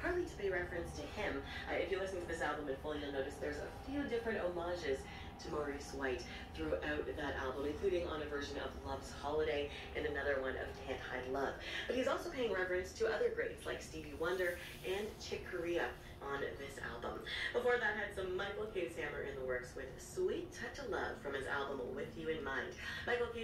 Partly to pay reference to him. Uh, if you listen to this album in full, you'll notice there's a few different homages to Maurice White throughout that album, including on a version of Love's Holiday and another one of Can't Hide Love. But he's also paying reverence to other greats like Stevie Wonder and Chick Corea on this album. Before that, had some Michael K. Hammer in the works with Sweet Touch of Love from his album With You in Mind. Michael K.